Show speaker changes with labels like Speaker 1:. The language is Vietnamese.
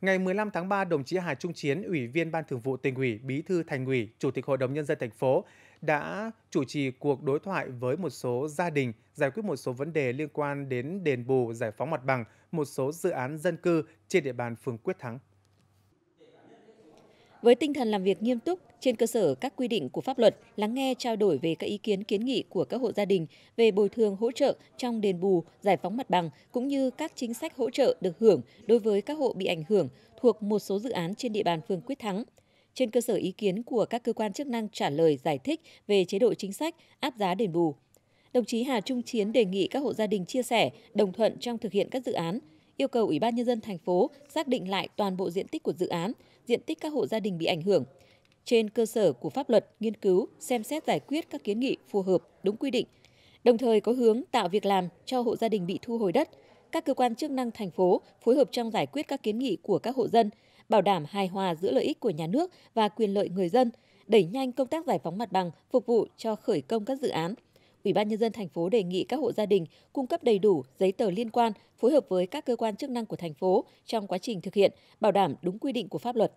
Speaker 1: Ngày 15 tháng 3, đồng chí Hà Trung Chiến, Ủy viên Ban Thường vụ Tỉnh ủy, Bí thư Thành ủy, Chủ tịch Hội đồng nhân dân thành phố đã chủ trì cuộc đối thoại với một số gia đình giải quyết một số vấn đề liên quan đến đền bù, giải phóng mặt bằng một số dự án dân cư trên địa bàn phường Quyết Thắng.
Speaker 2: Với tinh thần làm việc nghiêm túc, trên cơ sở các quy định của pháp luật, lắng nghe trao đổi về các ý kiến kiến nghị của các hộ gia đình về bồi thường hỗ trợ trong đền bù, giải phóng mặt bằng cũng như các chính sách hỗ trợ được hưởng đối với các hộ bị ảnh hưởng thuộc một số dự án trên địa bàn phường Quyết Thắng. Trên cơ sở ý kiến của các cơ quan chức năng trả lời giải thích về chế độ chính sách áp giá đền bù, đồng chí Hà Trung Chiến đề nghị các hộ gia đình chia sẻ, đồng thuận trong thực hiện các dự án, yêu cầu Ủy ban nhân dân thành phố xác định lại toàn bộ diện tích của dự án, diện tích các hộ gia đình bị ảnh hưởng. Trên cơ sở của pháp luật, nghiên cứu, xem xét giải quyết các kiến nghị phù hợp, đúng quy định, đồng thời có hướng tạo việc làm cho hộ gia đình bị thu hồi đất. Các cơ quan chức năng thành phố phối hợp trong giải quyết các kiến nghị của các hộ dân, bảo đảm hài hòa giữa lợi ích của nhà nước và quyền lợi người dân, đẩy nhanh công tác giải phóng mặt bằng phục vụ cho khởi công các dự án. Ủy ban nhân dân thành phố đề nghị các hộ gia đình cung cấp đầy đủ giấy tờ liên quan, phối hợp với các cơ quan chức năng của thành phố trong quá trình thực hiện, bảo đảm đúng quy định của pháp luật.